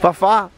Fafá.